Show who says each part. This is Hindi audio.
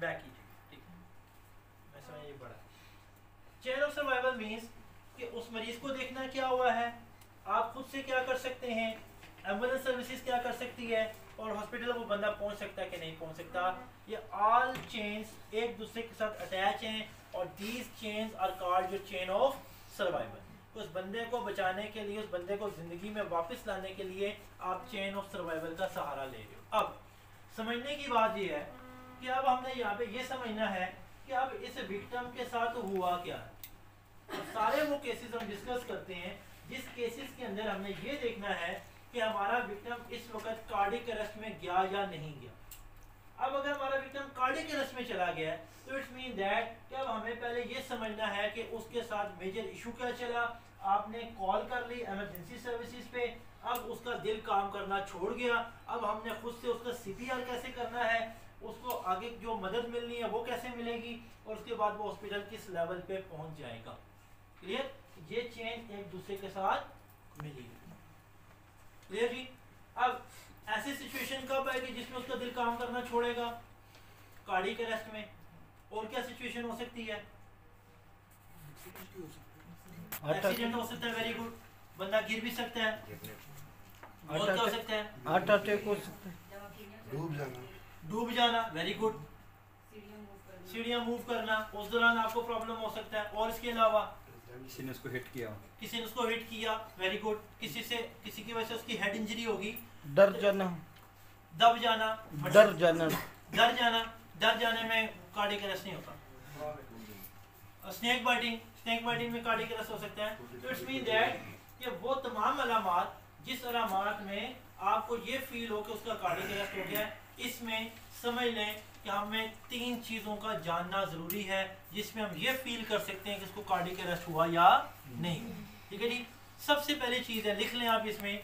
Speaker 1: बैक कीजिए, ठीक है? समझ, ये बड़ा चेन ऑफ़ सर्वाइवल मींस कि उस मरीज़ को देखना क्या हुआ है, आप खुद से क्या कर सकते हैं, एंबुलेंस सर्विसेज़ क्या कर सकती है, और हॉस्पिटल वो बंदा पहुँच सकता है कि नहीं पहुँच सकता। ये ऑल चेन्स एक दूसरे के साथ अटैच हैं, और these chains are called your chain of survival उस बंदे को बचाने के लिए, उस बंदे को ज़िंदगी में वापस लाने के लिए आप चेन ऑफ़ सर्वाइवल का सहारा ले रहे हो। अब, समझने की बात यह है कि अब हमने यहाँ पे ये समझना है कि अब इस विक्टम के साथ हुआ क्या? है तो सारे वो केसेस हम डिस्कस करते हैं, जिस केसेस के अंदर हमने ये देखना है कि हमारा विक्टम इस वक्त कार्डिक अरेस्ट में गया या नहीं गया। अब अगर हमारा विक्टम कार्डिक अरेस्ट में चला गया तो इट्स मीन दैट कि अब हमें पहले ये समझना है कि उसके साथ मेजर इशू क्या चला? आपने कॉल कर ली एमरजेंसी सर्विसेज़ पे, अब उसका दिल काम करना छोड़ गया। अब हमने खुद से उसका सीपीआर कैसे करना है? उसको आगे जो मदद मिलनी है वो कैसे मिलेगी और उसके बाद वो हॉस्पिटल किस लेवल पे पहुँच जाएगा। क्लियर ये चेन एक दूसरे के साथ मिली क्लियर जी? अब ऐसी सिचुएशन कब आएगी जिसमें उसका दिल काम करना छोड़ेगा? कार्डिक अरेस्ट में। और क्या सिचुएशन हो सकती है? एक्सीडेंट हो सकता है वेरी गुड बंदा गिर भी सकता है। और क्या हो सकता है।
Speaker 2: हार्ट अटैक हो सकता है।
Speaker 3: डूब जाना।
Speaker 1: डूब जाना वेरी गुड सीढ़ियाँ मूव करना। उस दौरान आपको प्रॉब्लम हो सकता है। और इसके अलावा
Speaker 4: किसी ने उसको हिट किया
Speaker 1: किसी ने उसको हिट किया वेरी गुड किसी से किसी की वजह से उसकी हेड इंजरी होगी।
Speaker 2: डर जाना।
Speaker 1: दब जाना
Speaker 2: डर जाना।
Speaker 1: डर जाना डर जाने में कार्डिक अरेस्ट नहीं होता। स्नेक बाइटिंग स्नेक बाइटिंग में कार्डिक अरेस्ट हो सकता है। तो इट्स मीन दैट कि वो तमाम अलामत जिस अलामत में आपको ये फील हो कि उसका कार्डिक अरेस्ट हो गया है इसमें समझ लें कि हमें तीन चीज़ों का जानना ज़रूरी है जिसमें हम ये फील कर सकते हैं कि इसको कार्डिक अरेस्ट हुआ या नहीं। ठीक है जी? सबसे पहली चीज़ है लिख लें आप इसमें